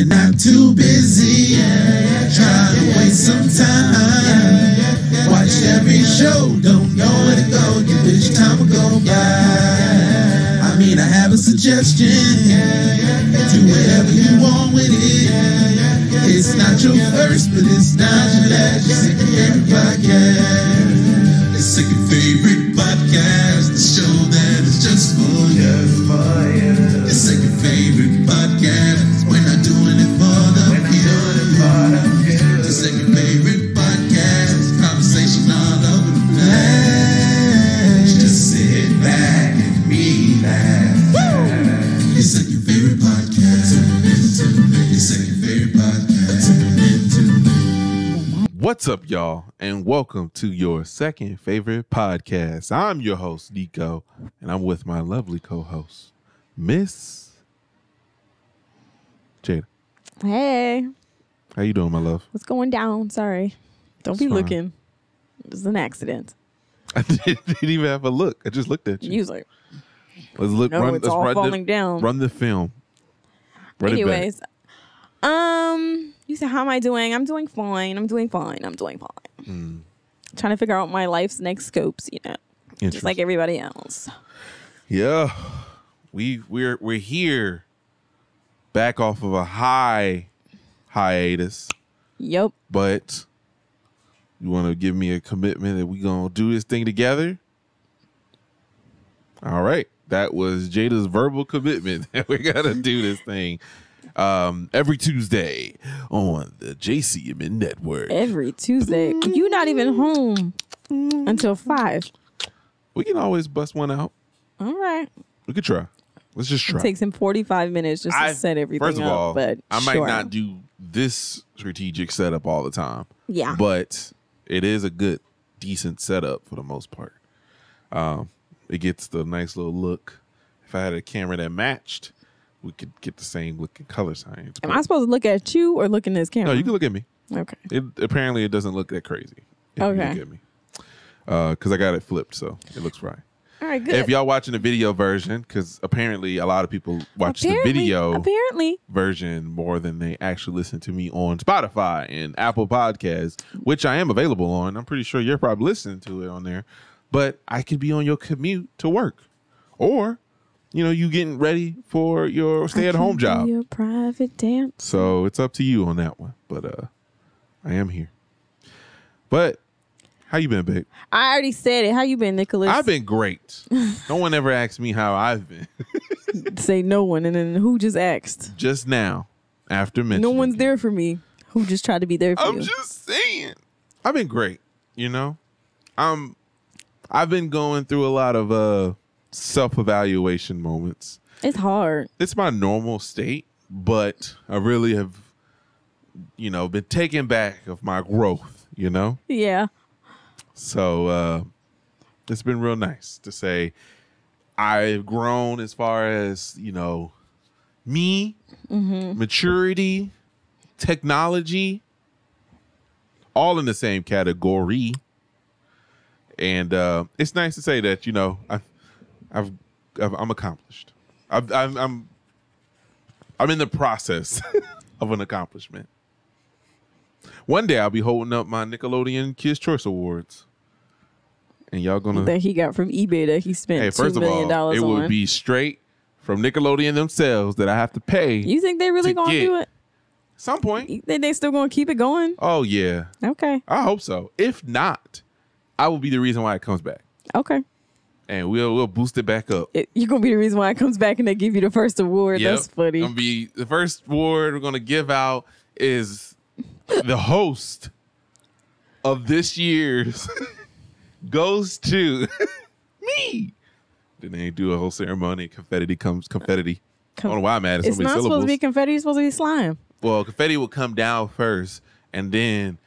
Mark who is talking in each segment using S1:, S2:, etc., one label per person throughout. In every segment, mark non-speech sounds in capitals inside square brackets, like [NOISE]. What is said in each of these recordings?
S1: you're not too busy, trying to waste some time. Watch every show, don't know where to go, you wish time would go by. I mean, I have a suggestion. Do whatever you want with it. It's not your first, but it's not your last. Your second favorite podcast. Your second favorite podcast. The show that is just for you. Your second favorite podcast.
S2: What's up, y'all, and welcome to your second favorite podcast. I'm your host, Nico, and I'm with my lovely co-host, Miss Jaeda.
S3: Hey,
S2: How you doing, my love?
S3: what's going down? Sorry. Don't be
S2: fine.
S3: looking. It was an accident. [LAUGHS]
S2: I didn't even have a look. I just looked at you.
S3: You was like,
S2: Let's look.
S3: no,
S2: run,
S3: it's
S2: let's
S3: all
S2: run
S3: falling
S2: the,
S3: down.
S2: Run the film. Run.
S3: Anyways, um, you said, how am I doing? I'm doing fine. I'm doing fine. I'm doing fine.
S2: Hmm.
S3: Trying to figure out my life's next scopes, you know, just like everybody else.
S2: Yeah, we we're we're here, back off of a high hiatus.
S3: Yep.
S2: but you want to give me a commitment that we gonna do this thing together all right that was jaeda's verbal commitment [LAUGHS] that we're gonna do this thing um every tuesday on the jcmn network
S3: Every Tuesday. You're not even home until five.
S2: we can always bust one out
S3: All right.
S2: we could try let's just try
S3: It takes him 45 minutes just to
S2: I-
S3: set everything
S2: first of
S3: up.
S2: all
S3: but
S2: i might not do this strategic setup all the time
S3: Yeah.
S2: but it is a good decent setup for the most part um it gets the nice little look if i had a camera that matched we could get the same looking color science
S3: Am I supposed to look at you or look in this camera?
S2: no you can look at me
S3: Okay.
S2: it apparently it doesn't look that crazy
S3: Okay.
S2: you look at me uh because i got it flipped so it looks right
S3: All right, good.
S2: if y'all watching the video version because apparently a lot of people watch
S3: Apparently-
S2: the video
S3: Apparently.
S2: version more than they actually listen to me on Spotify and Apple Podcasts, which I am available on. I'm pretty sure you're probably listening to it on there. But I could be on your commute to work. Or, you know, you getting ready for your stay at home job.
S3: Your private dance.
S2: So it's up to you on that one. But uh I am here. But how you been, babe?
S3: I already said it. How you been, Nicholas?
S2: I've been great. no one ever asked me how I've been. [LAUGHS]
S3: say no one, and then who just asked?
S2: Just now, after mentioning.
S3: No one's
S2: it.
S3: there for me. Who just tried to be there for me?
S2: I'm
S3: you?
S2: just saying. I've been great, you know. I'm I've been going through a lot of uh self-evaluation moments.
S3: it's hard.
S2: It's my normal state, but I really have you know, been taken back of my growth, you know?
S3: Yeah.
S2: So uh it's been real nice to say I've grown as far as, you know, me, maturity, technology, all in the same category. And uh it's nice to say that, you know, I've I've, I've I'm accomplished. I've, I'm I'm I'm in the process [LAUGHS] of an accomplishment. One day I'll be holding up my Nickelodeon Kids Choice Awards. And y'all gonna
S3: That he got from eBay that he spent
S2: Hey, first of
S3: million
S2: all,
S3: dollars
S2: it
S3: on.
S2: would be straight from Nickelodeon themselves that I have to pay
S3: you think they really
S2: to
S3: gonna
S2: get-
S3: do it?
S2: some point.
S3: You think they still gonna keep it going?
S2: Oh yeah.
S3: Okay.
S2: I hope so. If not, I will be the reason why it comes back.
S3: Okay.
S2: And we'll we'll boost it back up.
S3: It, you're gonna be the reason why it comes back and they give you the first award.
S2: Yep.
S3: That's funny.
S2: Gonna be the first award we're gonna give out is the host of this year's [LAUGHS] goes to [LAUGHS] me. Then they do a whole ceremony. Confetti comes. Confetti. I don't know why I'm adding so
S3: it's not
S2: syllables.
S3: supposed to be confetti. It's supposed to be slime.
S2: well, confetti will come down first, and then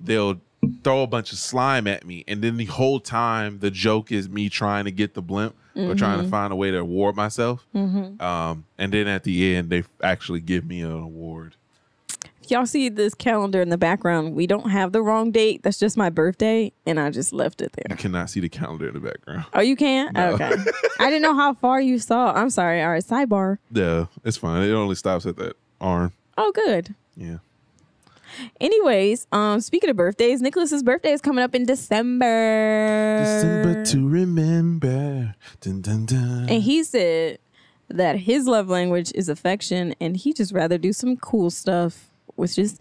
S2: they'll throw a bunch of slime at me, and then the whole time the joke is me trying to get the blimp or trying to find a way to award myself. Um, and then at the end, they actually give me an award.
S3: If y'all see this calendar in the background, we don't have the wrong date. That's just my birthday, and I just left it there.
S2: You cannot see the calendar in the background.
S3: Oh, you can't?
S2: No.
S3: Okay. [LAUGHS] I didn't know how far you saw. I'm sorry. All right, sidebar.
S2: Yeah, it's fine. It only stops at that arm.
S3: Oh, good.
S2: Yeah.
S3: Anyways, um, speaking of birthdays, Nicholas's birthday is coming up in December.
S2: December to remember. Dun, dun, dun.
S3: And he said that his love language is affection, and he just rather do some cool stuff with just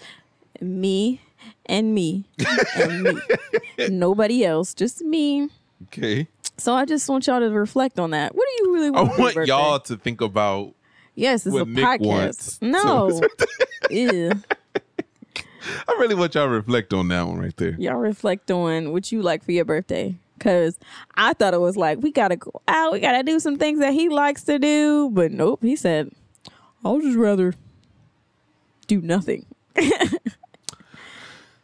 S3: me and me and me, [LAUGHS] nobody else, just me.
S2: okay.
S3: So I just want y'all to reflect on that. What do you really want? your
S2: want y'all to think about.
S3: Yes, it's a
S2: Nick
S3: podcast.
S2: wants.
S3: No. [LAUGHS] Ew. [LAUGHS]
S2: I really want y'all to reflect on that one right there.
S3: Y'all reflect on what you like for your birthday. Cause I thought it was like we gotta go out, we gotta do some things that he likes to do, but nope. He said, "I'll just rather do nothing." [LAUGHS]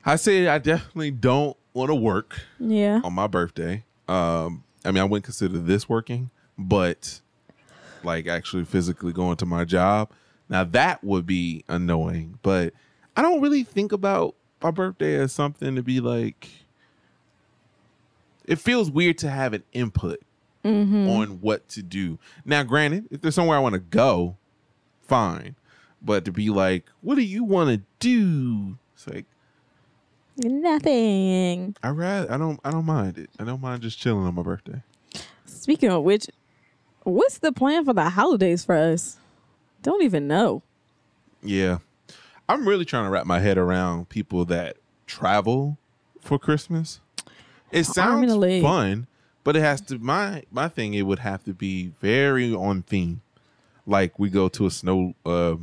S2: I say I definitely don't want to work
S3: Yeah,
S2: on my birthday. Um, I mean, I wouldn't consider this working, but like actually physically going to my job, now that would be annoying. But I don't really think about my birthday as something to be like. It feels weird to have an input mm-hmm. on what to do. Now, granted, if there's somewhere I want to go, fine. But to be like, what do you want to do? It's like
S3: nothing.
S2: I rather I don't I don't mind it. I don't mind just chilling on my birthday.
S3: Speaking of which, what's the plan for the holidays for us? Don't even know.
S2: Yeah. I'm really trying to wrap my head around people that travel for Christmas. It sounds fun, but it has to my my thing it would have to be very on theme. Like we go to a snow uh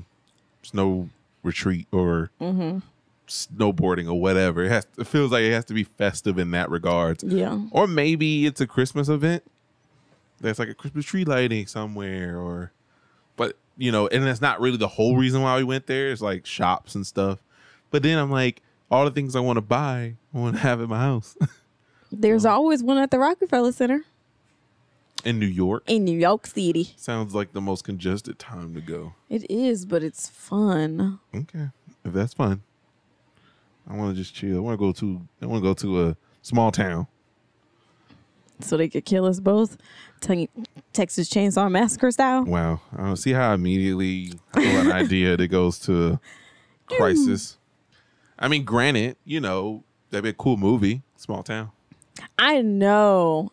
S2: snow retreat or
S3: Mm-hmm.
S2: snowboarding or whatever. It has it feels like it has to be festive in that regards.
S3: Yeah,
S2: Or maybe it's a Christmas event. There's like a Christmas tree lighting somewhere or you know, and that's not really the whole reason why we went there. It's like shops and stuff. But then I'm like, all the things I want to buy, I want to have in my house. [LAUGHS]
S3: there's always one at the Rockefeller Center
S2: in New York.
S3: in New York City.
S2: Sounds like the most congested time to go.
S3: It is, but it's fun.
S2: Okay. If that's fun. I want to just chill. I want to go to I want to go to a small town.
S3: So they could kill us both, Te- Texas Chainsaw Massacre style.
S2: Wow. I don't see how immediately I have an idea that goes to [LAUGHS] crisis. I mean, granted, you know, that'd be a cool movie, small town.
S3: I know.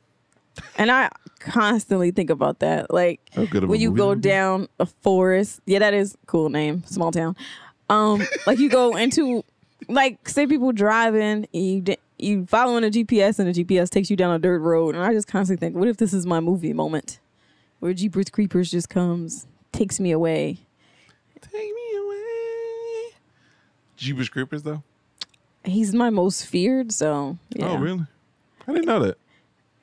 S3: And I constantly think about that. Like
S2: How good of a
S3: when you go down a forest. Yeah, that is cool name, small town. Um, like you go into like say people driving, and you you following a GPS and the GPS takes you down a dirt road, and I just constantly think, what if this is my movie moment, where Jeepers Creepers just comes, takes me away.
S2: Take me away. Jeepers Creepers, though?
S3: He's my most feared, so oh, yeah.
S2: Oh, really? I didn't know that.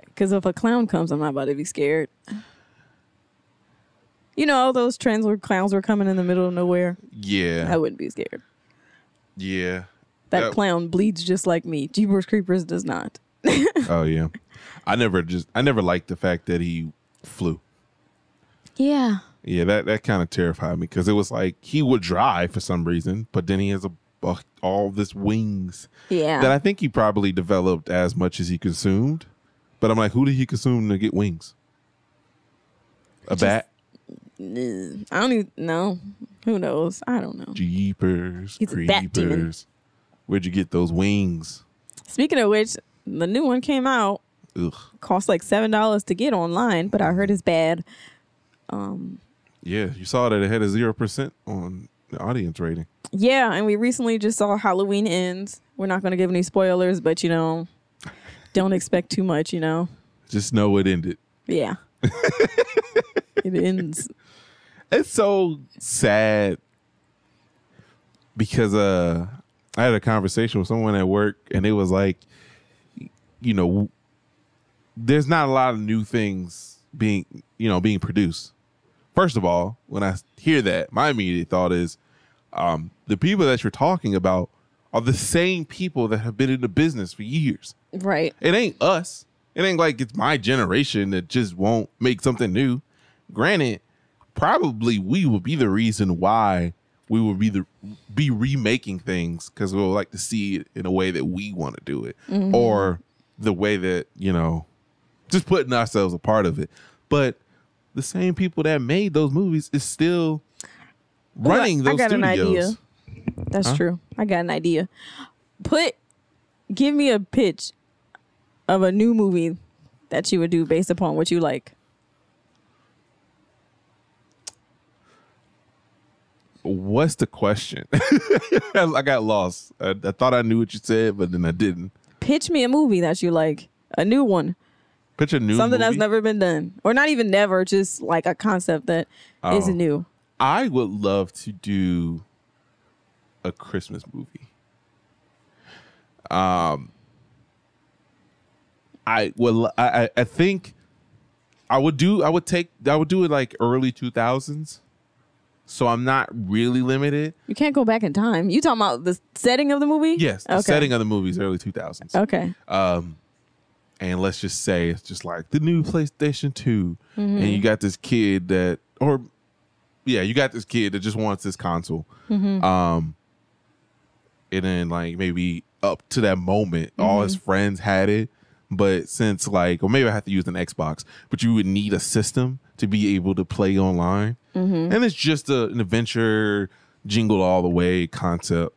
S3: Because if a clown comes, I'm not about to be scared. You know all those trends where clowns were coming in the middle of nowhere.
S2: Yeah.
S3: I wouldn't be scared.
S2: Yeah.
S3: That
S2: That-
S3: clown bleeds just like me. Jeepers Creepers does not. [LAUGHS]
S2: Oh, yeah. I never just, I never liked the fact that he flew.
S3: Yeah.
S2: Yeah, that, that kind of terrified me because it was like he would drive for some reason, but then he has a, a all this wings
S3: Yeah.
S2: that I think he probably developed as much as he consumed. But I'm like, who did he consume to get wings? A bat?
S3: I don't even know. Who knows? I don't know.
S2: Jeepers,
S3: He's a bat demon.
S2: creepers. Where'd you get those wings?
S3: Speaking of which, the new one came out.
S2: Ugh.
S3: Cost like seven dollars to get online, but I heard it's bad.
S2: Yeah, you saw that it had a zero percent on the audience rating.
S3: Yeah, and we recently just saw Halloween ends. We're not going to give any spoilers, but you know, don't expect too much. You know,
S2: Just know it ended.
S3: yeah, [LAUGHS] it ends.
S2: It's so sad because uh I had a conversation with someone at work and it was like you know there's not a lot of new things being you know being produced. First of all, when I hear that, my immediate thought is um the people that you're talking about are the same people that have been in the business for years.
S3: Right.
S2: It ain't us. It ain't like it's my generation that just won't make something new. Granted, probably we will be the reason why we will be the be remaking things because we'll like to see it in a way that we want to do it, mm-hmm. or the way that you know, just putting ourselves a part of it. But the same people that made those movies is still running
S3: I
S2: those
S3: got an
S2: studios.
S3: idea. That's
S2: Huh?
S3: true. I got an idea. Put, give me a pitch of a new movie that you would do based upon what you like.
S2: What's the question? [LAUGHS] I got lost. I, I thought I knew what you said, but then I didn't.
S3: Pitch me a movie that you like, a new one,
S2: Pitch a new
S3: something that's never been done, or not even never, just like a concept that is
S2: Oh.
S3: new.
S2: I would love to do a Christmas movie. Um, I well, I I- I think I would do. I would take. I would do it like early two thousands. So I'm not really limited.
S3: You can't go back in time. You talking about the setting of the movie?
S2: Yes, the
S3: Okay.
S2: setting of the movie is early two thousands.
S3: Okay.
S2: Um, and let's just say it's just like the new PlayStation 2
S3: Mm-hmm.
S2: and you got this kid that, or yeah, you got this kid that just wants this console.
S3: Mm-hmm.
S2: Um, and then like maybe up to that moment, all his
S3: Mm-hmm.
S2: friends had it, but since like, or maybe I have to use an Xbox, but you would need a system to be able to play online,
S3: Mm-hmm.
S2: and it's just a, an adventure jingle all the way concept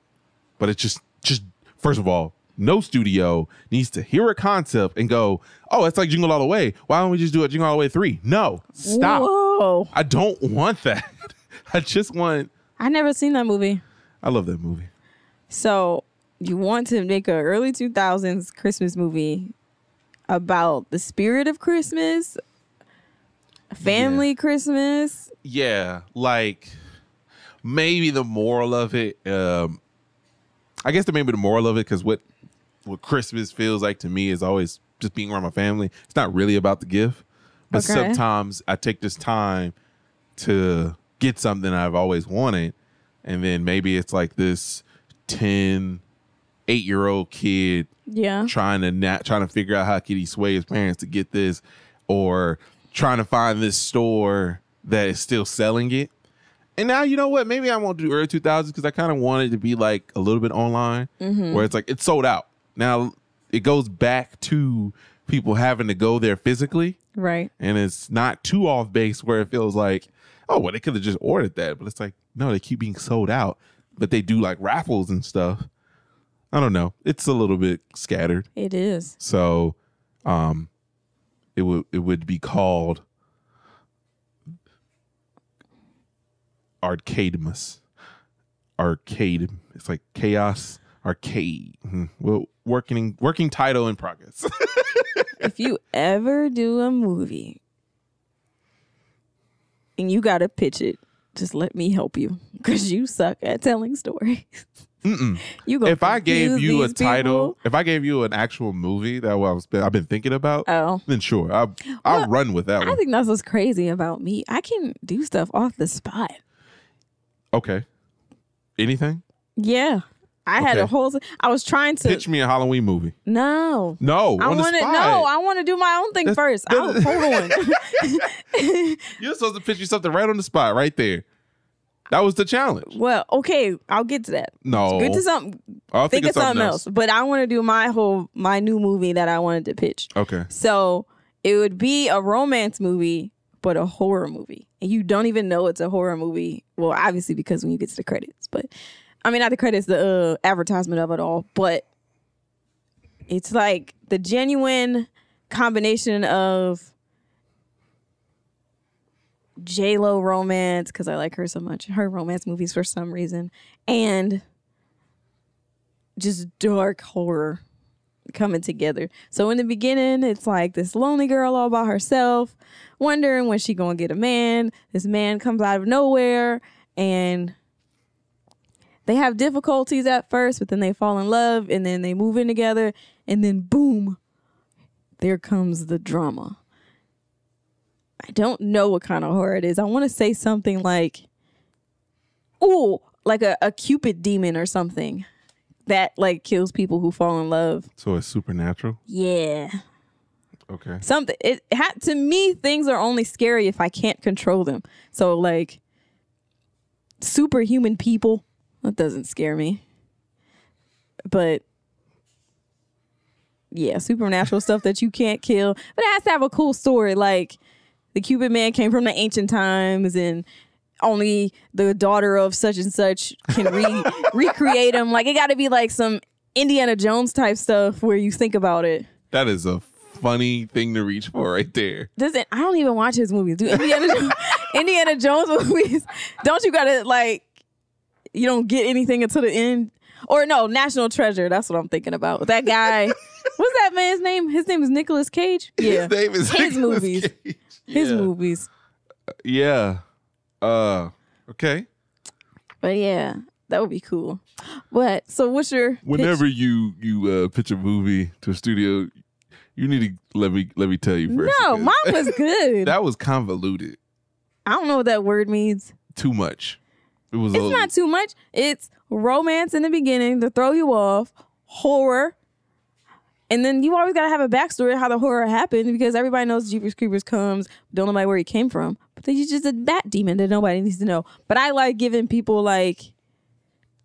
S2: but it's just just first of all no studio needs to hear a concept and go oh it's like jingle all the way why don't we just do it jingle all the way three no stop
S3: Whoa.
S2: i don't want that [LAUGHS] i just want
S3: I never seen that movie.
S2: i love that movie
S3: So you want to make a early two thousands Christmas movie about the spirit of Christmas, family Christmas.
S2: yeah like maybe the moral of it um i guess the maybe the moral of it because what what christmas feels like to me is always just being around my family it's not really about the gift but
S3: Okay.
S2: sometimes i take this time to get something i've always wanted and then maybe it's like this 10 8 year old kid
S3: Yeah.
S2: trying to na- trying to figure out how could he sway his parents to get this or trying to find this store that is still selling it. And now you know what? Maybe i won't do early 2000s because i kind of wanted to be like a little bit online where it's like it's sold out. Now it goes back to people having to go there physically.
S3: Right.
S2: and it's not too off base where it feels like oh well they could have just ordered that but it's like no they keep being sold out but they do like raffles and stuff. I don't know. It's a little bit scattered.
S3: It is.
S2: so um it would it would be called Arcademus. Arcade. It's like chaos arcade. Mhm. Well, working working title in progress. [LAUGHS]
S3: if you ever do a movie and you got to pitch it, just let me help you because you suck at telling stories. [LAUGHS]
S2: Mm-mm.
S3: You go.
S2: if I gave you a title,
S3: people.
S2: if I gave you an actual movie that I was I've been thinking about,
S3: Oh.
S2: then sure, I I'll run with that
S3: I
S2: one.
S3: think that's what's crazy about me. I can do stuff off the spot.
S2: okay. Anything?
S3: Yeah. I had a whole. I was trying to.
S2: Pitch me a Halloween movie.
S3: No.
S2: No,
S3: I want to no. I want to do my own thing
S2: That's-
S3: first. I'll,
S2: that's-
S3: hold on. [LAUGHS]
S2: You're supposed to pitch you something right on the spot, right there. That was the challenge.
S3: well, okay, I'll get to that.
S2: No,
S3: Get to something.
S2: I'll
S3: Think of something else. But I want to do my whole my new movie that I wanted to pitch.
S2: Okay.
S3: So it would be a romance movie, but a horror movie. And you don't even know it's a horror movie. Well, obviously because when you get to the credits, but I mean not the credits, the uh, advertisement of it all, but it's like the genuine combination of J Lo romance because I like her so much, her romance movies for some reason, and just dark horror coming together. So in the beginning, it's like this lonely girl all by herself, wondering when she gonna get a man. This man comes out of nowhere and they have difficulties at first, but then they fall in love and then they move in together and then boom, there comes the drama. I don't know what kind of horror it is. I want to say something like, ooh, like a, a cupid demon or something that like kills people who fall in love.
S2: So it's supernatural.
S3: Yeah.
S2: Okay.
S3: Something it ha- to me things are only scary if I can't control them. So like superhuman people that doesn't scare me. But yeah, supernatural stuff that you can't kill, but it has to have a cool story like the Cupid man came from the ancient times and only the daughter of such and such can re- [LAUGHS] recreate him. Like it got to be like some Indiana Jones type stuff where you think about it.
S2: That is a funny thing to reach for right there.
S3: Doesn't I don't even watch his movies. Do Indiana Jones, [LAUGHS] Indiana Jones movies? Don't you gotta like you don't get anything until the end? Or no, National Treasure. That's what I'm thinking about. That guy. [LAUGHS] what's that man's name? His name is Nicolas Cage. Yeah,
S2: His name is
S3: his
S2: Nicolas
S3: movies.
S2: Cage.
S3: His
S2: yeah.
S3: movies.
S2: Yeah. Uh. Okay.
S3: But yeah, that would be cool. But So what's your pitch?
S2: Whenever you you uh, pitch a movie to a studio, you need to let me let me tell you first.
S3: No,
S2: because
S3: mine was [LAUGHS] good.
S2: that was convoluted.
S3: I don't know what that word means.
S2: Too much. It was.
S3: It's
S2: a,
S3: not too much. It's romance in the beginning to throw you off, horror, and then you always gotta have a backstory of how the horror happened because everybody knows Jeepers Creepers comes, don't know where he came from, but then he's just a bat demon that nobody needs to know. But I like giving people like,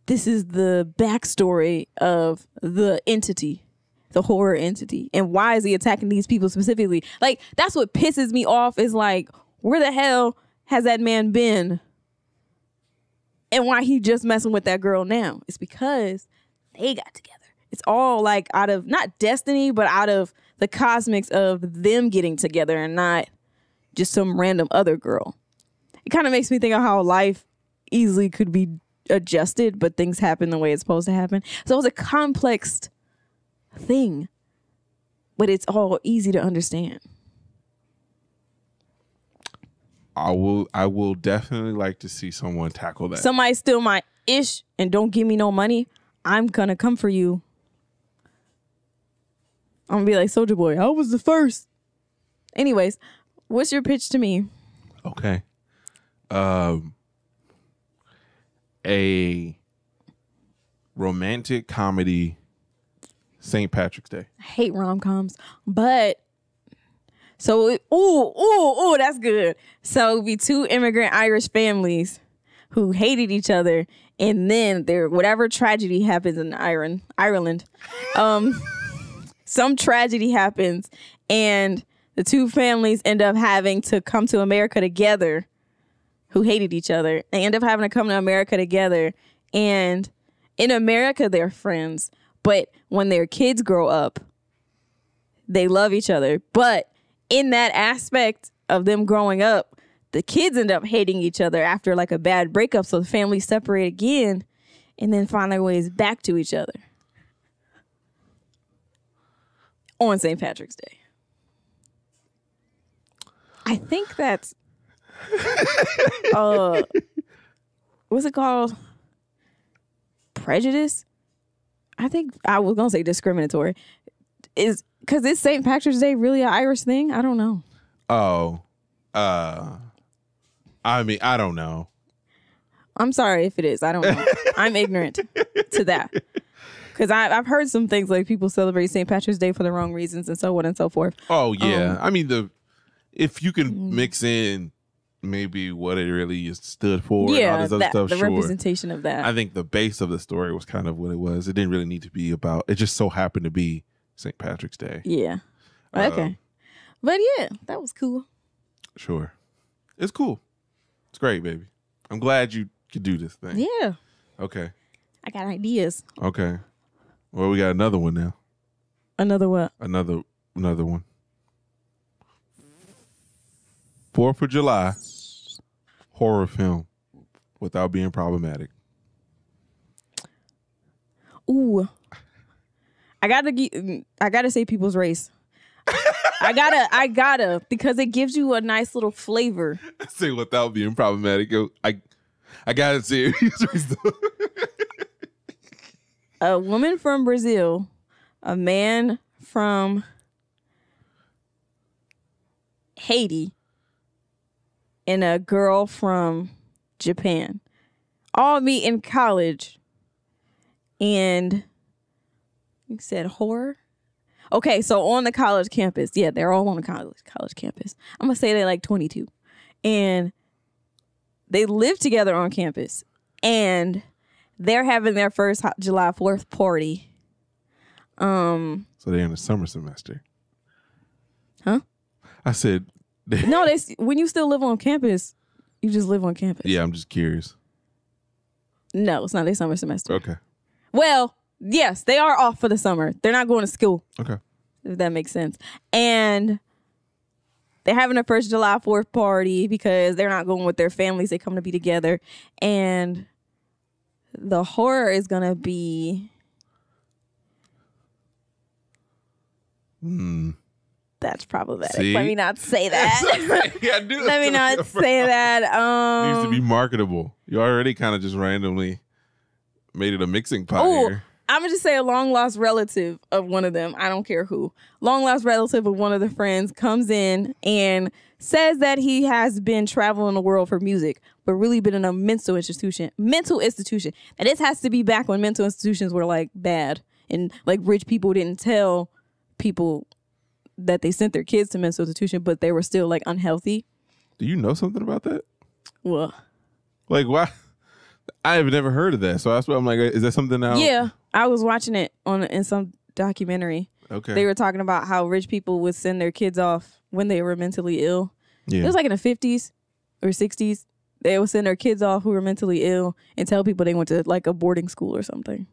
S3: this is the backstory of the entity. The horror entity, and why is he attacking these people specifically? Like that's what pisses me off. Is like, where the hell has that man been? and why he just messing with that girl now. It's because they got together. It's all like out of not destiny, but out of the cosmics of them getting together and not just some random other girl. It kind of makes me think of how life easily could be adjusted, but things happen the way it's supposed to happen. So it was a complex thing, but it's all easy to understand.
S2: I will. I will definitely like to see someone tackle that.
S3: Somebody steal my ish and don't give me no money, I'm gonna come for you. I'm gonna be like Soldier Boy. I was the first. Anyways, what's your pitch to me?
S2: Okay. Um a romantic comedy St. Patrick's Day.
S3: I hate rom coms, but so it, ooh ooh ooh that's good. So it'd be two immigrant Irish families who hated each other, and then there whatever tragedy happens in Ireland, Ireland, um, [LAUGHS] some tragedy happens, and the two families end up having to come to America together. Who hated each other? They end up having to come to America together, and in America they're friends, but when their kids grow up, they love each other. But in that aspect of them growing up, the kids end up hating each other after like a bad breakup. So the families separate again and then find their ways back to each other on St. Patrick's Day. I think that's [LAUGHS] uh what's it called? Prejudice? I think I was gonna say discriminatory. Is because it's St. Patrick's Day really an Irish thing? I don't know.
S2: Oh. Uh I mean, I don't know.
S3: I'm sorry if it is. I don't know. I'm ignorant to that. [LAUGHS] Because I've heard some things like people celebrate St. Patrick's Day for the wrong reasons and so on and so forth.
S2: Oh yeah.
S3: Um,
S2: I mean the if you
S3: mm.
S2: can mix in maybe what it really stood for and all
S3: yeah,
S2: this other
S3: that,
S2: stuff,
S3: the
S2: sure.
S3: representation of that.
S2: I think the base of the story was kind of what it was. It didn't really need to be about it just so happened to be St. Patrick's Day.
S3: yeah.
S2: Uh,
S3: Okay. but yeah, that was cool.
S2: Sure. It's cool. It's great, baby. I'm glad you could do this thing.
S3: Yeah.
S2: Okay.
S3: I got ideas.
S2: Okay. Well, we got another one now.
S3: Another what?
S2: Another another one. Fourth of July horror film without being problematic.
S3: Ooh. I gotta I gotta say people's race. I gotta I gotta because it gives you a nice little flavor. [LAUGHS]
S2: Say without being problematic. I I gotta say [LAUGHS] [LAUGHS]
S3: A woman from Brazil, a man from Haiti, and a girl from Japan. All meet in college. And you said horror? Okay, so on the college campus. Yeah, they're all on the college college campus. I'm gonna say they're like 22. And they live together on campus. And they're having their first July 4th party. Um,
S2: So they're in the summer semester.
S3: Huh?
S2: I said they,
S3: no, they when you still live on campus, You just live on campus.
S2: Yeah, I'm just curious.
S3: No, it's not their summer semester.
S2: Okay.
S3: Well, yes, they are off for the summer. They're not going to school,
S2: Okay.
S3: if that makes sense. And they're having a first July 4th party because they're not going with their families. They come to be together. And the horror is going to be
S2: Hmm.
S3: that's problematic.
S2: See?
S3: Let me not say [LAUGHS] that.
S2: yeah, knew [LAUGHS]
S3: Let me not say that. Um, [LAUGHS]
S2: Needs to be marketable. You already kind of just randomly made it a mixing pot
S3: Oh,
S2: here.
S3: I'm gonna just say a long lost relative of one of them. I don't care who. Long lost relative of one of the friends comes in and says that he has been traveling the world for music, but really been in a mental institution. Mental institution. And this has to be back when mental institutions were like bad and like rich people didn't tell people that they sent their kids to mental institution, but they were still like unhealthy.
S2: Do you know something about that?
S3: Well,
S2: Like, why? I have never heard of that. So that's why I'm like, is that something now?
S3: yeah, I was watching it on in some documentary.
S2: Okay.
S3: they were talking about how rich people would send their kids off when they were mentally ill.
S2: yeah.
S3: It was like in the fifties or sixties. They would send their kids off who were mentally ill and tell people they went to like a boarding school or something.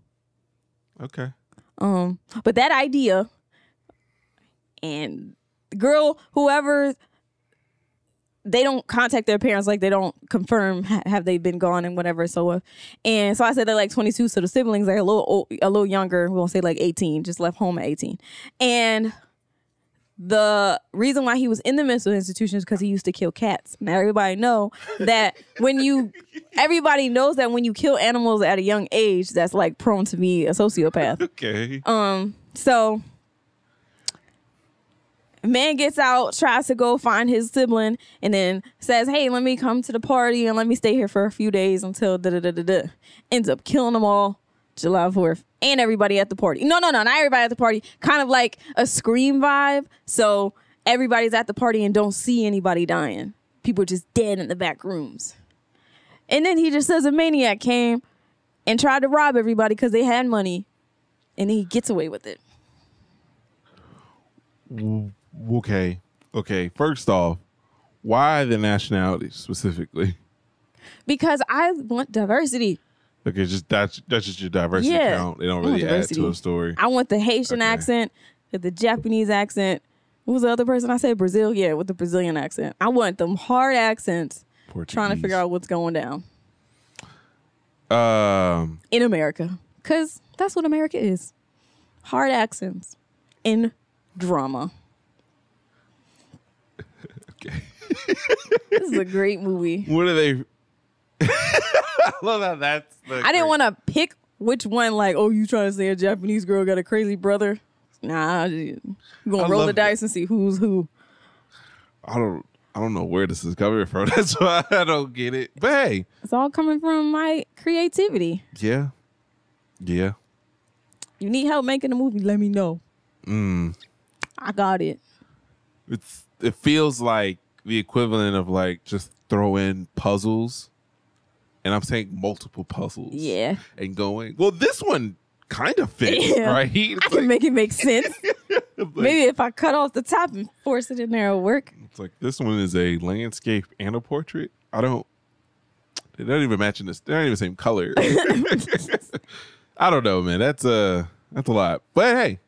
S2: okay.
S3: Um, but that idea and the girl, whoever, they don't contact their parents, like they don't confirm ha- have they been gone and whatever. So, uh, and so I said they're like 22, so the siblings are a little old, a little younger. We won't say like 18, just left home at 18, and. The reason why he was in the mental institution is because he used to kill cats. Now everybody know that when you, [LAUGHS] everybody knows that when you kill animals at a young age, that's like prone to be a sociopath.
S2: Okay.
S3: Um, so man gets out, tries to go find his sibling, and then says, Hey, let me come to the party and let me stay here for a few days until da da da da da. Ends up killing them all July 4th. And everybody at the party. No, no, no, not everybody at the party. Kind of like a scream vibe. So everybody's at the party and don't see anybody dying. People are just dead in the back rooms. And then he just says a maniac came and tried to rob everybody because they had money and he gets away with it.
S2: Okay. Okay. First off, why the nationality specifically?
S3: Because I want diversity.
S2: Okay, just that's that's just your diversity
S3: Yeah.
S2: count. They don't really add to a story.
S3: I want the Haitian
S2: Okay.
S3: accent, the Japanese accent. What was the other person I said? Brazil? Yeah, with the Brazilian accent. I want them hard accents trying to figure out what's going down
S2: Um.
S3: in America. Because that's what America is hard accents in drama.
S2: Okay. [LAUGHS]
S3: This is a great movie.
S2: What are they? [LAUGHS] I love how that's.
S3: I didn't want to pick which one, like, oh, you trying to say a Japanese girl got a crazy brother? Nah, you gonna
S2: I
S3: roll the dice and see who's who.
S2: I don't. I don't know where this is coming from. [LAUGHS] That's why I don't get it. But hey,
S3: It's all coming from my creativity.
S2: yeah, yeah.
S3: You need help making a movie? Let me know.
S2: Mm.
S3: I got it.
S2: It's. It feels like the equivalent of like just throw in puzzles, and I'm saying multiple puzzles.
S3: Yeah,
S2: And going. Well, this one kind of fits, [LAUGHS]
S3: Yeah.
S2: right?
S3: I
S2: It's
S3: can
S2: like,
S3: make it make sense. [LAUGHS]
S2: like-
S3: Maybe if I cut off the top and force it in there, it'll work.
S2: It's like this one is a landscape and a portrait. I don't. They don't even match in this. They're not even the same color. [LAUGHS] I don't know, man. That's a that's a lot. But hey,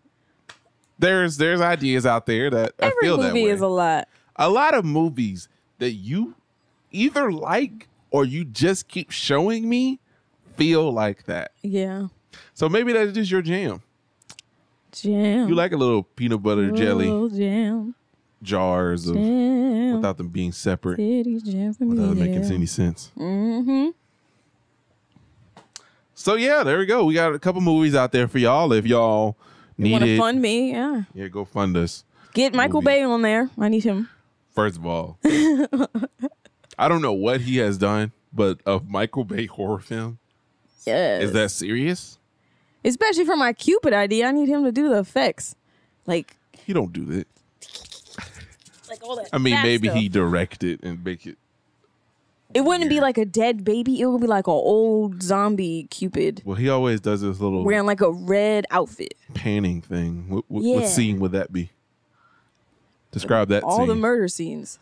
S2: there's there's ideas out there that I
S3: Every
S2: feel that
S3: movie
S2: way.
S3: is a lot.
S2: A lot of movies that you either like or you just keep showing me feel like that.
S3: Yeah.
S2: So maybe that is just your jam.
S3: Jam.
S2: You like a little peanut butter jelly
S3: Oh, jam.
S2: jars of
S3: Jam.
S2: without them being separate,
S3: City jam for
S2: without it
S3: me.
S2: making any sense.
S3: Mm-hmm.
S2: So yeah, there we go. We got a couple movies out there for y'all. If y'all need
S3: Want to fund me? Yeah.
S2: yeah, go fund us.
S3: Get Michael
S2: Movie.
S3: Bay on there. I need him.
S2: First of all, [LAUGHS] I don't know what he has done, but a Michael Bay horror film
S3: Yes.
S2: is that serious?
S3: Especially for my Cupid idea, I need him to do the effects. Like,
S2: He don't do that. [LAUGHS]
S3: like all that.
S2: I mean, maybe
S3: stuff.
S2: he direct it and make it.
S3: It wouldn't be like a dead baby. It would be like an old zombie Cupid
S2: Well, he always does this little
S3: wearing like a red outfit.
S2: panning thing. What, what,
S3: Yeah.
S2: what scene would that be? Describe that
S3: All
S2: scene.
S3: the murder scenes.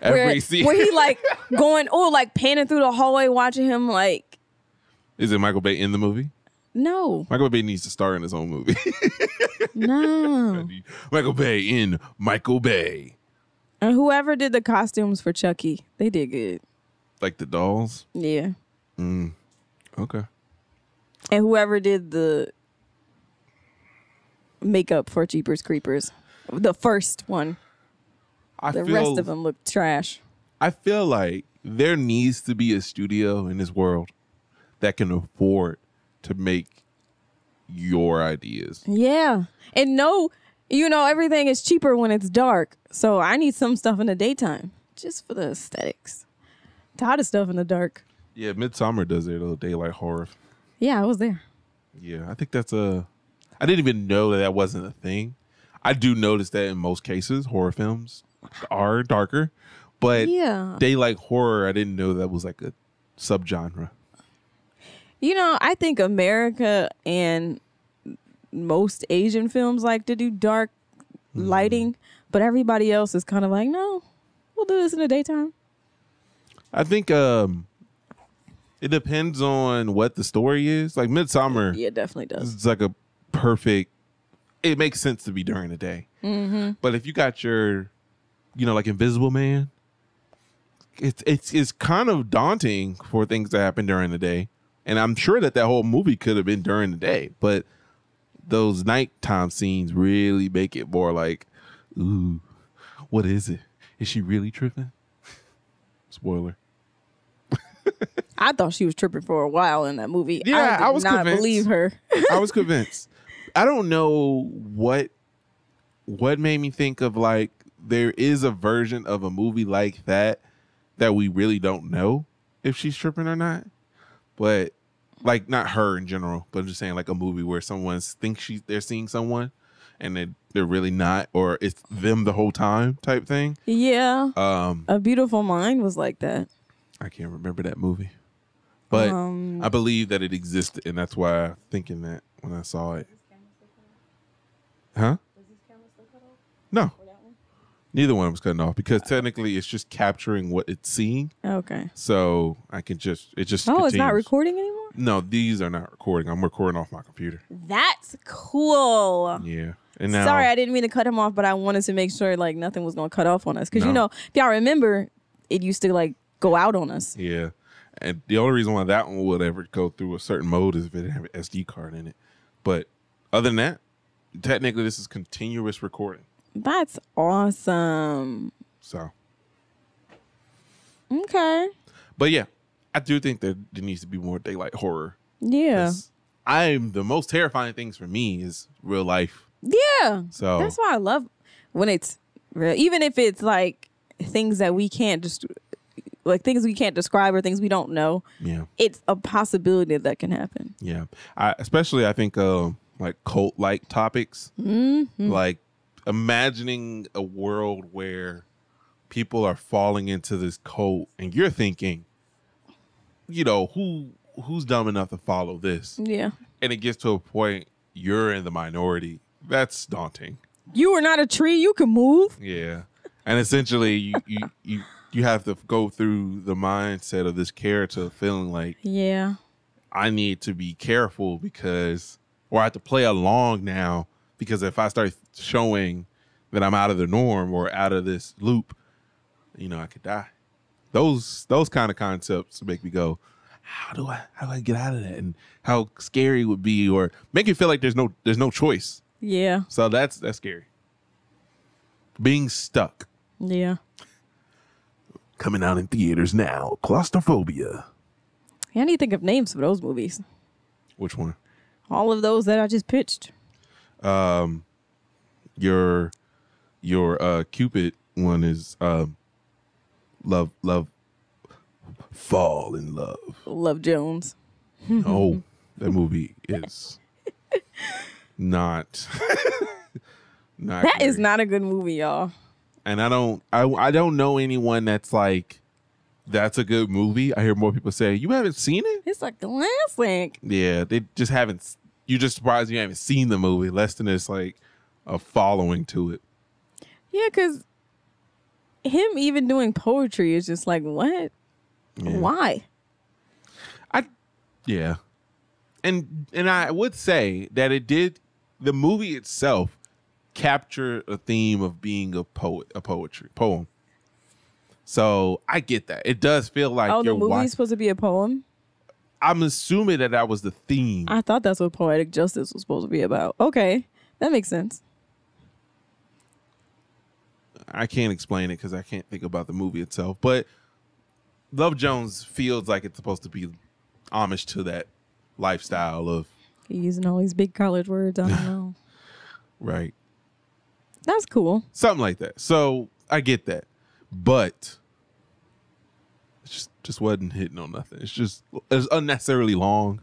S2: Every
S3: where,
S2: scene.
S3: where he [LAUGHS] like going oh like panning through the hallway watching him like
S2: Is it Michael Bay in the movie?
S3: no
S2: Michael Bay needs to star in his own movie. [LAUGHS]
S3: no [LAUGHS]
S2: Michael Bay in Michael Bay.
S3: and whoever did the costumes for Chucky they did good
S2: Like the dolls.
S3: yeah
S2: Mm. Okay.
S3: and whoever did the makeup for Jeepers Creepers the first one
S2: I
S3: the
S2: feel,
S3: rest of them look trash
S2: I feel like there needs to be a studio in this world that can afford to make your ideas.
S3: yeah and no you know everything is cheaper when it's dark so I need some stuff in the daytime just for the aesthetics tired of stuff in the dark
S2: Yeah, Midsummer does their little daylight horror.
S3: yeah I was there
S2: Yeah, I think that's a. I didn't even know that that wasn't a thing. I do notice that in most cases, horror films are darker, but
S3: yeah
S2: daylight horror, I didn't know that was like a subgenre.
S3: You know, I think America and most Asian films like to do dark
S2: Mm-hmm.
S3: lighting, but everybody else is kind of like, no, we'll do this in the daytime.
S2: I think um, it depends on what the story is. Like Midsummer,
S3: Yeah, it definitely does.
S2: it's like a perfect. It makes sense to be during the day,
S3: Mm-hmm.
S2: but if you got your, you know, like Invisible Man, it's it's it's kind of daunting for things to happen during the day, and I'm sure that that whole movie could have been during the day, but those nighttime scenes really make it more like, ooh, what is it? Is she really tripping? [LAUGHS] Spoiler. [LAUGHS]
S3: I thought she was tripping for a while in that movie.
S2: Yeah,
S3: I, did
S2: I was
S3: not
S2: convinced.
S3: believe her. [LAUGHS]
S2: I was convinced. I don't know what what made me think of like there is a version of a movie like that that we really don't know if she's tripping or not. But like not her in general, but I'm just saying like a movie where someone thinks she they're seeing someone and they they're really not or it's them the whole time type thing.
S3: yeah,
S2: Um
S3: A Beautiful Mind was like that.
S2: I can't remember that movie. But
S3: Um,
S2: I believe that it existed and that's why I'm thinking that when I saw it. Huh? No. Neither one was cutting off because technically it's just capturing what it's seeing.
S3: Okay.
S2: So I can just it just
S3: Oh, it's not recording anymore.
S2: No, these are not recording. I'm recording off my computer.
S3: That's cool.
S2: Yeah. And now
S3: Sorry, I didn't mean to cut him off, but I wanted to make sure like nothing was gonna cut off on us because you know if y'all remember, it used to like go out on us.
S2: Yeah. And the only reason why that one would ever go through a certain mode is if it didn't have an SD card in it. But other than that, technically this is continuous recording.
S3: That's awesome.
S2: So
S3: Okay.
S2: but yeah, I do think that there needs to be more daylight horror.
S3: Yeah.
S2: I'm the most terrifying things for me is real life.
S3: Yeah.
S2: So
S3: That's why I love when it's real, even if it's like things that we can't just like things we can't describe or things we don't know.
S2: yeah,
S3: It's a possibility that can happen.
S2: yeah. I especially I think uh, like cult like topics,
S3: Mm-hmm.
S2: like imagining a world where people are falling into this cult, and you're thinking, you know, who who's dumb enough to follow this,
S3: Yeah.
S2: and it gets to a point you're in the minority. That's daunting.
S3: You are not a tree. You can move.
S2: Yeah. And essentially you, you you you have to go through the mindset of this character feeling like
S3: Yeah.
S2: I need to be careful because or I have to play along now because if I start showing that I'm out of the norm or out of this loop, you know, I could die. Those those kind of concepts make me go, how do I how do I get out of that? And how scary it would be or make you feel like there's no there's no choice.
S3: Yeah.
S2: So that's that's scary. Being stuck.
S3: Yeah.
S2: Coming out in theaters now. Claustrophobia.
S3: I need to think of names for those movies.
S2: Which one?
S3: All of those that I just pitched.
S2: Um your your uh Cupid one is um love love fall in love.
S3: Love Jones.
S2: No, that movie is not [LAUGHS] not
S3: That is
S2: great.
S3: not a good movie, y'all.
S2: and I don't I I don't know anyone that's like that's a good movie. I hear more people say, "You haven't seen it?"
S3: It's like the last link.
S2: Yeah, they just haven't. You're just surprised you haven't seen the movie. Less than it's like a following to it.
S3: Yeah, because him even doing poetry is just like what?
S2: Yeah.
S3: Why?
S2: I yeah. And and I would say that it did the movie itself capture a theme of being a poet a poetry poem. So I get that. It does feel like
S3: oh, the movie's supposed to be a poem.
S2: I'm assuming that that was the theme.
S3: I thought that's what poetic justice was supposed to be about. Okay, that makes sense.
S2: I can't explain it because I can't think about the movie itself. But Love Jones feels like it's supposed to be homage to that lifestyle of
S3: You're using all these big college words. I don't [LAUGHS] know.
S2: right
S3: That's cool.
S2: something like that. So I get that, but it just just wasn't hitting on nothing. It's just it's unnecessarily long.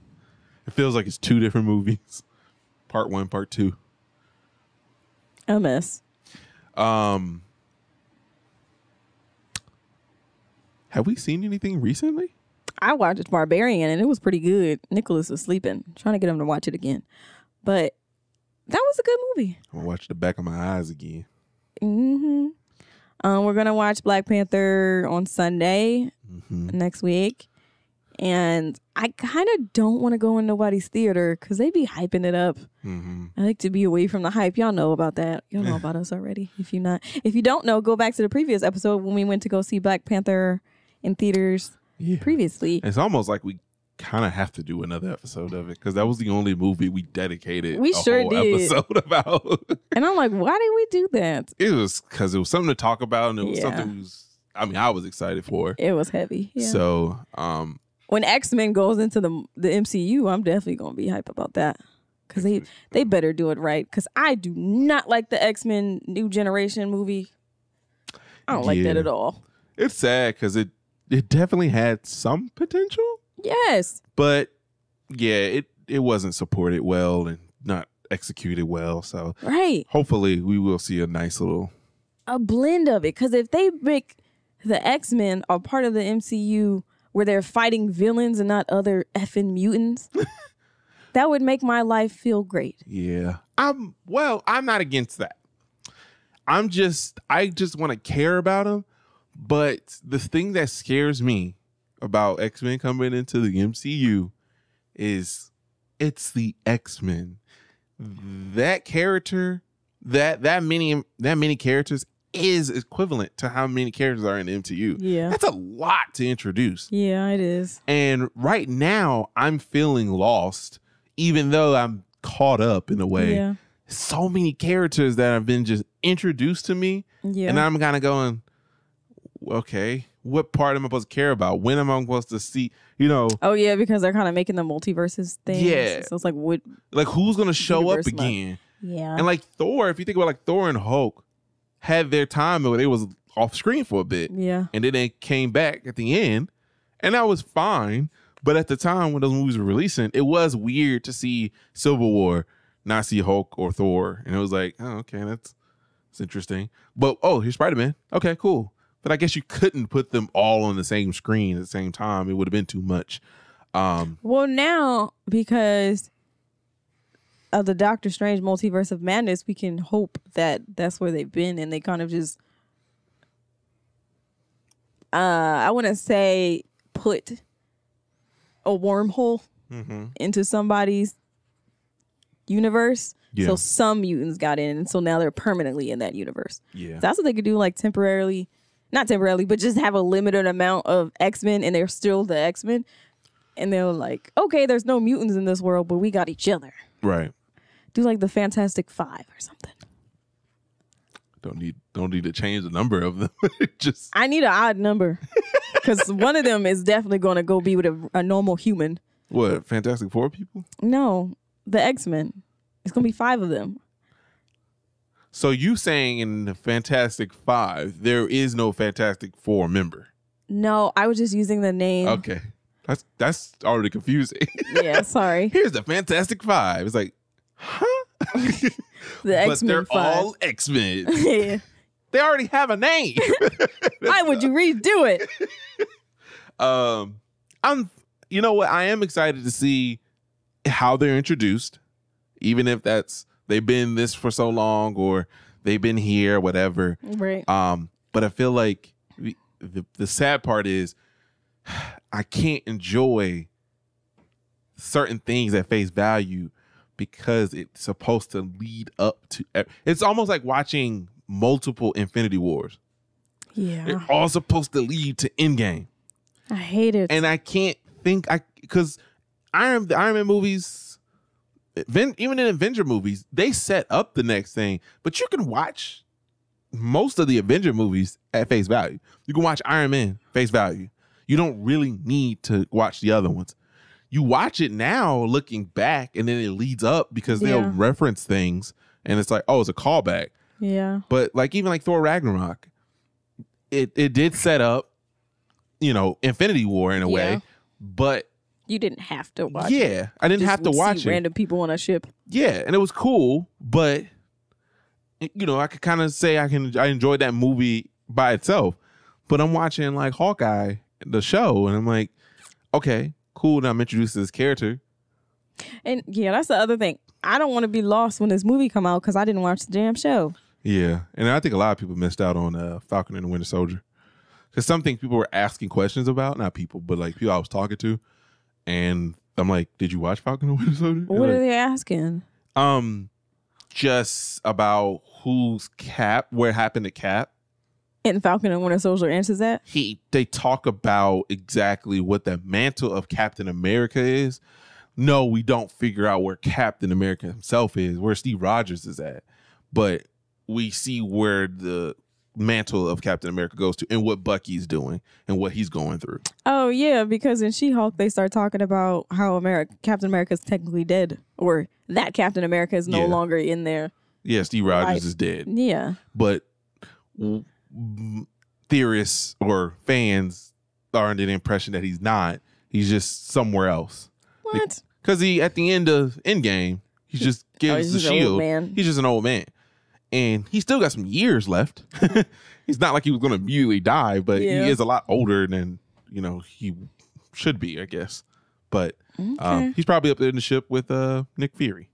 S2: It feels like it's two different movies, [LAUGHS] part one, part two.
S3: A mess.
S2: Um, have we seen anything recently?
S3: I watched Barbarian and it was pretty good. Nicholas was sleeping, trying to get him to watch it again, but that was a good movie.
S2: I'm gonna watch the back of my eyes again.
S3: Mm-hmm. Um, we're gonna watch Black Panther on Sunday
S2: Mm-hmm.
S3: next week, and I kind of don't want to go in nobody's theater because they be hyping it up.
S2: Mm-hmm.
S3: I like to be away from the hype. Y'all know about that. Y'all know about us already. If you not, if you don't know, go back to the previous episode when we went to go see Black Panther in theaters
S2: Yeah.
S3: previously.
S2: It's almost like we kind of have to do another episode of it because that was the only movie we dedicated.
S3: We
S2: a
S3: sure
S2: whole
S3: did.
S2: Episode [LAUGHS] about.
S3: And I'm like, why did we do that?
S2: it was because it was something to talk about and it was
S3: Yeah.
S2: something. Was, I mean, I was excited for.
S3: It was heavy. Yeah.
S2: So, um,
S3: when X Men goes into the the MCU, I'm definitely gonna be hype about that because they they better do it right. Because I do not like the X Men New Generation movie. I don't like that at all.
S2: it's sad because it it definitely had some potential,
S3: Yes,
S2: but yeah, it it wasn't supported well and not executed well. So
S3: right.
S2: hopefully, we will see a nice little.
S3: A blend of it. Because if they make the X Men a part of the MCU where they're fighting villains and not other effing mutants, [LAUGHS] that would make my life feel great.
S2: Yeah, I'm well. I'm not against that. I'm just I just want to care about them. But the thing that scares me about X Men coming into the MCU is it's the X Men. That character, that that many that many characters is equivalent to how many characters are in the MCU.
S3: Yeah.
S2: That's a lot to introduce.
S3: Yeah, it is.
S2: And right now, I'm feeling lost, even though I'm caught up in a way.
S3: Yeah.
S2: So many characters that have been just introduced to me,
S3: Yeah.
S2: and I'm kind of going, okay, what part am I supposed to care about? When am I supposed to see? You know,
S3: Oh yeah, because they're kind of making the multiverses thing.
S2: Yeah.
S3: So it's like what
S2: like who's gonna show up
S3: month.
S2: again?
S3: yeah.
S2: And like Thor, if you think about like Thor and Hulk, had their time where they was off screen for a bit,
S3: yeah.
S2: and then they came back at the end, and that was fine. But at the time when those movies were releasing, it was weird to see Civil War not see Hulk or Thor, and it was like, oh, okay, that's that's interesting. But oh, here's Spider Man. Okay, cool. But I guess you couldn't put them all on the same screen at the same time. It would have been too much. Um,
S3: Well, now because of the Doctor Strange multiverse of madness, we can hope that that's where they've been, and they kind of just, uh, I want to say, put a wormhole
S2: mhm.
S3: into somebody's universe.
S2: Yeah.
S3: So some mutants got in, and so now they're permanently in that universe.
S2: yeah,
S3: So that's what they could do, like temporarily, not temporarily, but just have a limited amount of X Men, and they're still the X Men. And they're like, okay, there's no mutants in this world, but we got each other.
S2: right.
S3: Do like the Fantastic Five or something.
S2: Don't need don't need to change the number of them. [LAUGHS] Just
S3: I need an odd number [LAUGHS] because one of them is definitely going to go be with a, a normal human.
S2: what? Fantastic Four people.
S3: No, the X Men. It's going to be five of them.
S2: So you saying in the Fantastic Five there is no Fantastic Four member?
S3: No, I was just using the name.
S2: Okay, that's that's already confusing. [LAUGHS]
S3: Yeah, sorry. [LAUGHS]
S2: Here's the Fantastic Five. It's like, huh? [LAUGHS]
S3: The X Men.
S2: but they're
S3: Five.
S2: all X Men.
S3: yeah.
S2: they already have a name.
S3: Why would you redo it?
S2: um, I'm. You know what? I am excited to see how they're introduced, even if that's they've been this for so long or they've been here, whatever.
S3: Right.
S2: Um, but I feel like the the sad part is I can't enjoy certain things at face value because it's supposed to lead up to. It's almost like watching multiple Infinity Wars.
S3: Yeah.
S2: They're all supposed to lead to Endgame,
S3: I hate it.
S2: and I can't think I because Iron the Iron Man movies, even in Avenger movies, they set up the next thing, but you can watch most of the Avenger movies at face value. You can watch Iron Man face value. You don't really need to watch the other ones. You watch it now looking back, and then it leads up because they'll
S3: Yeah.
S2: reference things, and it's like, oh, it's a callback.
S3: yeah.
S2: But like even like Thor Ragnarok, it it did set up, you know, Infinity War in a
S3: Yeah.
S2: way, but
S3: You didn't have to watch it.
S2: yeah, I didn't
S3: Just
S2: have to watch it.
S3: Random people on a ship.
S2: Yeah, and it was cool, but you know, I could kind of say I can I enjoyed that movie by itself. But I'm watching like Hawkeye, the show, and I'm like, okay, cool. Now I'm introduced to this character.
S3: And yeah, that's the other thing. I don't want to be lost when this movie come out because I didn't watch the damn show.
S2: Yeah, and I think a lot of people missed out on uh, Falcon and the Winter Soldier because some things people were asking questions about, not people, but like people I was talking to, and I'm like, "Did you watch Falcon and Winter Soldier?"
S3: What are
S2: like,
S3: they asking?
S2: Um, just about who's Cap, what happened to Cap.
S3: And Falcon and Winter Soldier answers that.
S2: He they talk about exactly what the mantle of Captain America is. No, we don't figure out where Captain America himself is, where Steve Rogers is at, but we see where the mantle of Captain America goes to and what Bucky's doing and what he's going through.
S3: Oh yeah, because in She-Hulk they start talking about how America, Captain America is technically dead, or that Captain America is no
S2: Yeah.
S3: longer in there.
S2: Yeah, Steve Rogers is dead.
S3: Yeah,
S2: but w- theorists or fans are under the impression that he's not. He's just somewhere else.
S3: what?
S2: Because he, at the end of Endgame, he just [LAUGHS] oh, gives
S3: Oh,
S2: the shield.
S3: man.
S2: He's just an old man, and he still got some years left. [LAUGHS] he's not like he was going to immediately die, but
S3: Yeah.
S2: he is a lot older than you know he should be, I guess. But
S3: Okay.
S2: um, he's probably up there in the ship with uh, Nick Fury.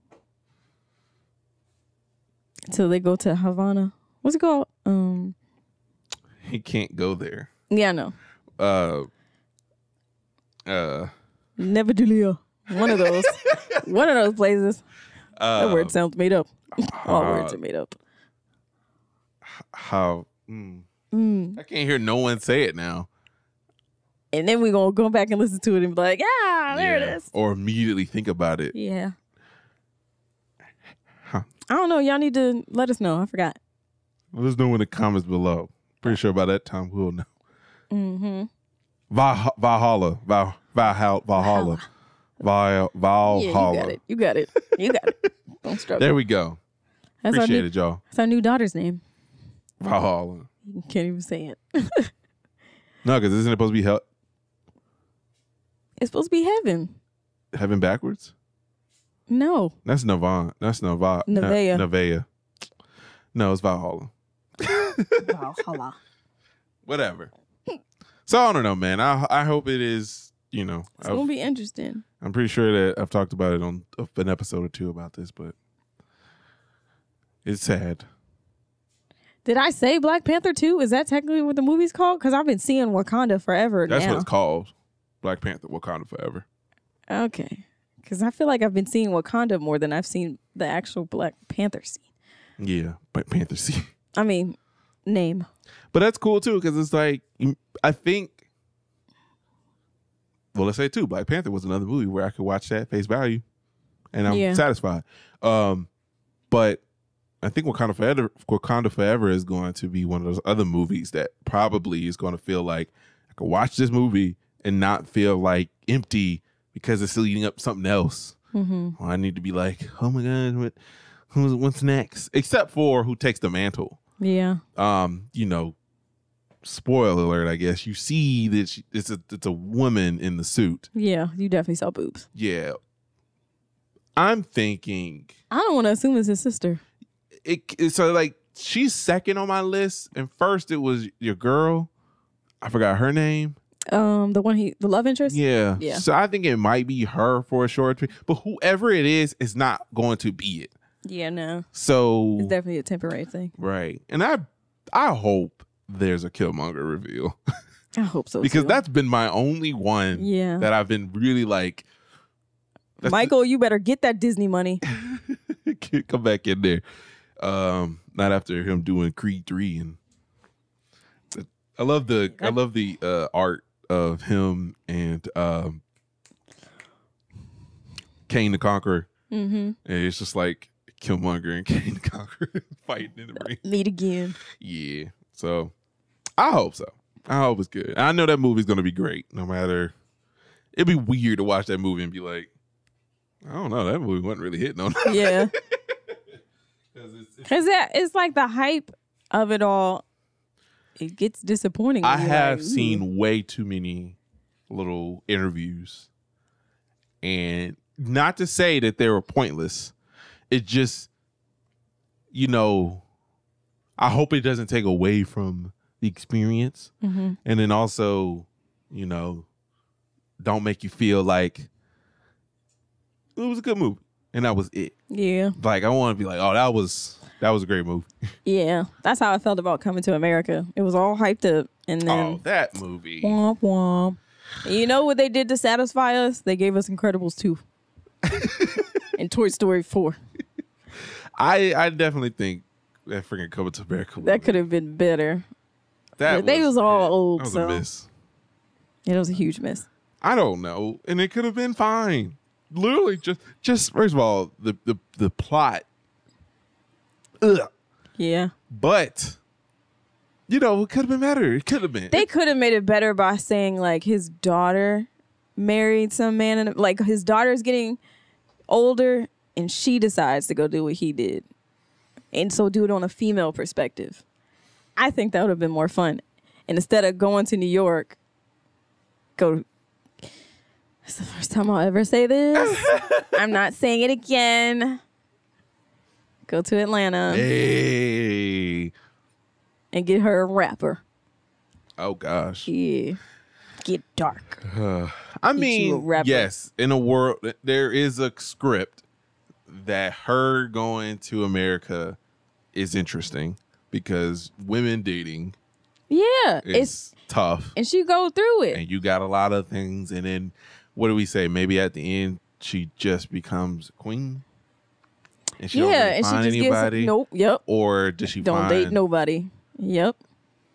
S3: so they go to Havana. What's it called? Um.
S2: He can't go there.
S3: Yeah, no.
S2: Uh, uh,
S3: Never. One of those. [LAUGHS] One of those places.
S2: uh,
S3: That word sounds made up. All
S2: uh,
S3: words are made up.
S2: how mm,
S3: Mm.
S2: I can't hear no one say it now.
S3: And then we gonna go back and listen to it and be like, ah, there
S2: Yeah.
S3: it is.
S2: Or immediately think about it.
S3: Yeah.
S2: Huh.
S3: I don't know. Y'all need to let us know. I forgot.
S2: Let us know in the comments below. Pretty sure by that time we'll know.
S3: Mm-hmm.
S2: Val- Valhalla. Val- Valhalla. Valhalla. Val-
S3: Yeah, you got it. You got it. You got it. Don't [LAUGHS] struggle.
S2: there we go.
S3: That's our
S2: Appreciate
S3: new,
S2: it, y'all.
S3: That's our new daughter's name.
S2: Valhalla.
S3: You can't even say it. [LAUGHS]
S2: No, because isn't it supposed to be hell-
S3: It's supposed to be heaven.
S2: heaven backwards?
S3: No.
S2: That's Nirvana. That's Nirvana.
S3: Uh, Nevaeh.
S2: Nevaeh. No, it's Valhalla. [LAUGHS]
S3: Valhalla.
S2: Whatever. so I don't know, man. I I hope it is. You know,
S3: It's
S2: I've-
S3: gonna be interesting.
S2: I'm pretty sure that I've talked about it on an episode or two about this, but it's sad.
S3: Did I say Black Panther 2? Is that technically what the movie's called? Because I've been seeing Wakanda forever
S2: That's
S3: now.
S2: what it's called. Black Panther, Wakanda Forever.
S3: Okay. Because I feel like I've been seeing Wakanda more than I've seen the actual Black Panther scene.
S2: Yeah, Black Panther. [LAUGHS] scene.
S3: I mean, name.
S2: but that's cool too because it's like I think. Well, let's say too, Black Panther was another movie where I could watch that face value, and I'm
S3: Yeah.
S2: satisfied. Um, but I think Wakanda Forever, Wakanda Forever is going to be one of those other movies that probably is going to feel like I could watch this movie and not feel like empty because it's leading up something else.
S3: Mm-hmm.
S2: I need to be like, oh my god, what, who's, what's next? Except for who takes the mantle.
S3: Yeah.
S2: Um, you know, spoiler alert. I guess you see that she, it's a it's a woman in the suit.
S3: Yeah. You definitely saw boobs.
S2: Yeah, I'm thinking
S3: I don't want to assume it's his sister.
S2: It, so like she's second on my list and first it was your girl i forgot her name
S3: Um, the one he, the love interest.
S2: yeah
S3: Yeah.
S2: so i think it might be her for a short period but whoever it is is not going to be it
S3: Yeah. No.
S2: so
S3: It's definitely a temporary thing.
S2: right and i i hope there's a Killmonger reveal [LAUGHS]
S3: I hope so.
S2: because
S3: too.
S2: that's been my only one
S3: yeah.
S2: that I've been really like. that's the-
S3: Michael, you better get that Disney money. [LAUGHS]
S2: come back in there. Um, not after him doing Creed three and I love the I love the uh, art of him and um, Kang the Conqueror.
S3: Mm-hmm.
S2: And it's just like Killmonger and [LAUGHS] Kang the Conqueror [LAUGHS] fighting in the ring.
S3: Meet again.
S2: Yeah. So I hope so. I hope it's good. I know that movie's gonna be great, no matter. It'd be weird to watch that movie and be like, I don't know, that movie wasn't really hitting on.
S3: Yeah. [LAUGHS]
S2: 'Cause it's- it's-
S3: Cause that it's like the hype of it all. It gets disappointing.
S2: I have
S3: like,
S2: seen way too many little interviews, and not to say that they were pointless. It just, you know, I hope it doesn't take away from the experience,
S3: Mhm.
S2: and then also, you know, don't make you feel like it was a good movie and that was it.
S3: Yeah,
S2: Like I want to be like, oh, that was that was a great movie. [LAUGHS]
S3: yeah. That's how I felt about coming to America. It was all hyped up, and then
S2: oh, that movie.
S3: womp womp. And you know what they did to satisfy us? They gave us Incredibles two [LAUGHS] and Toy Story four.
S2: I I definitely think that freaking coming to America.
S3: That could have been better.
S2: That
S3: they was all
S2: yeah,
S3: old,
S2: That was
S3: so-
S2: a miss.
S3: It was a huge miss.
S2: I don't know, and it could have been fine. Literally, just just first of all, the the the plot. Ugh.
S3: Yeah,
S2: But you know, it could have been better. It could have been.
S3: they could have made it better by saying like his daughter married some man, and like his daughter's getting older, and she decides to go do what he did, and so do it on a female perspective. I think that would have been more fun. And instead of going to New York, go. It's the first time I'll ever say this. [LAUGHS] I'm not saying it again. Go to Atlanta
S2: hey.
S3: and get her a rapper.
S2: Oh gosh.
S3: Yeah. Get dark. [SIGHS]
S2: I
S3: you a
S2: mean,
S3: rapper.
S2: yes, in a world there is a script that her going to America is interesting because women dating
S3: Yeah.
S2: is
S3: It's
S2: tough
S3: and she go through it.
S2: and you got a lot of things and then what do we say? Maybe at the end she just becomes queen. And she
S3: yeah,
S2: really
S3: and she just
S2: anybody.
S3: gets nope, yep.
S2: Or does she find?
S3: Don't
S2: find
S3: date nobody. Yep.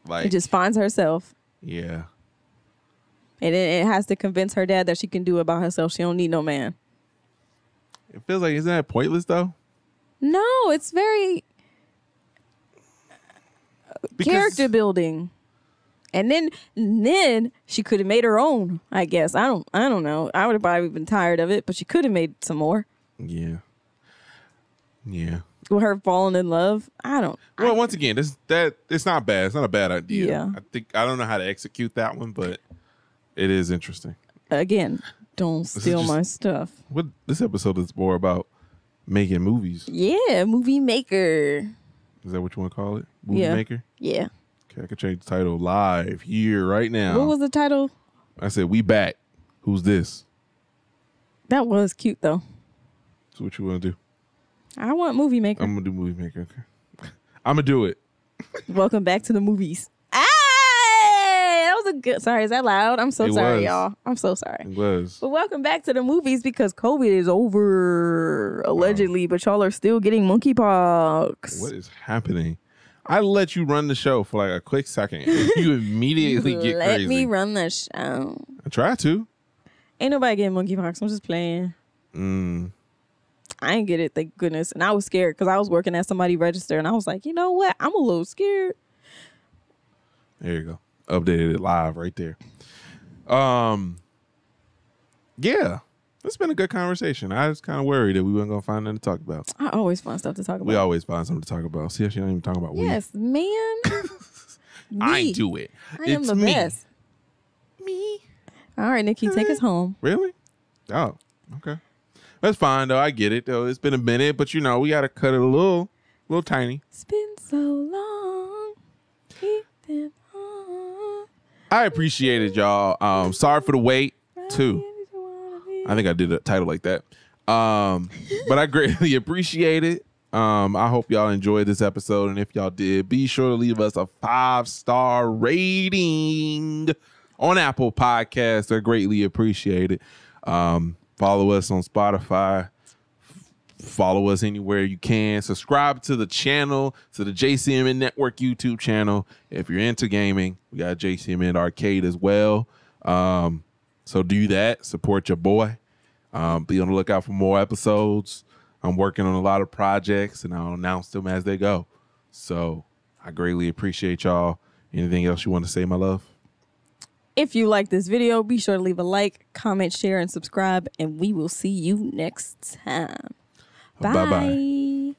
S2: like
S3: It just finds herself.
S2: yeah.
S3: And it, it has to convince her dad that she can do it by herself. She don't need no man.
S2: It feels like isn't that pointless though?
S3: No, it's very
S2: Because-
S3: character building. And then then she could have made her own, I guess. I don't I don't know. I would have probably been tired of it, but she could have made some more.
S2: Yeah. Yeah.
S3: With her falling in love. I don't
S2: Well, once again, this that it's not bad. It's not a bad idea.
S3: Yeah.
S2: I think I don't know how to execute that one, but it is interesting.
S3: again, don't
S2: is
S3: steal
S2: just-
S3: my stuff.
S2: What this episode is more about making movies.
S3: Yeah, movie maker.
S2: Is that what you want to call it? Movie
S3: Yeah.
S2: maker?
S3: Yeah.
S2: Okay, I could change the title live here right now.
S3: What was the title?
S2: I said, We back. Who's this?
S3: That was cute though.
S2: So what you want to do?
S3: I want movie maker.
S2: I'm gonna do movie maker. Okay. [LAUGHS] I'm gonna do it. [LAUGHS]
S3: Welcome back to the movies. Hey, that was a good. Sorry, is that loud? I'm so
S2: It
S3: sorry,
S2: was.
S3: y'all. I'm so sorry.
S2: It was.
S3: But welcome back to the movies because COVID is over allegedly, but y'all are still getting monkeypox.
S2: What is happening? I let you run the show for like a quick second. [LAUGHS] you immediately get
S3: Let
S2: crazy.
S3: me run the show.
S2: I try to.
S3: Ain't nobody getting monkeypox. I'm just playing.
S2: Mm.
S3: I ain't get it, thank goodness. And I was scared because I was working at somebody register, and I was like, you know what? I'm a little scared.
S2: There you go. Updated it live right there. Um Yeah. It's been a good conversation. I was kind of worried that we weren't gonna find nothing to talk about.
S3: I always find stuff to talk about.
S2: We always find something to talk about. See how she don't even talk about
S3: yes, man. [LAUGHS]
S2: I do it.
S3: I am
S2: It's
S3: the
S2: me.
S3: best.
S2: Me.
S3: All right, Nikki, take us home.
S2: Really? Oh, okay. That's fine though. I get it though. It's been a minute, but you know, we gotta cut it a little little tiny.
S3: It's been so long. Keep it on.
S2: I appreciate it, y'all. Um, sorry for the wait too.
S3: Where you wanna be.
S2: I think I did a title like that. Um, but I [LAUGHS] greatly appreciate it. Um, I hope y'all enjoyed this episode, and if y'all did, be sure to leave us a five star rating on Apple Podcasts. They're greatly appreciated. Um, follow us on Spotify. Follow us anywhere you can. Subscribe to the channel, to the JCMN Network YouTube channel. If you're into gaming, we got JCMN Arcade as well. Um, so do that. Support your boy. Um, be on the lookout for more episodes. I'm working on a lot of projects and I'll announce them as they go. So I greatly appreciate y'all. Anything else you want to say, my love?
S3: If you like this video, be sure to leave a like, comment, share, and subscribe, and we will see you next time.
S2: Bye-bye.
S3: Bye.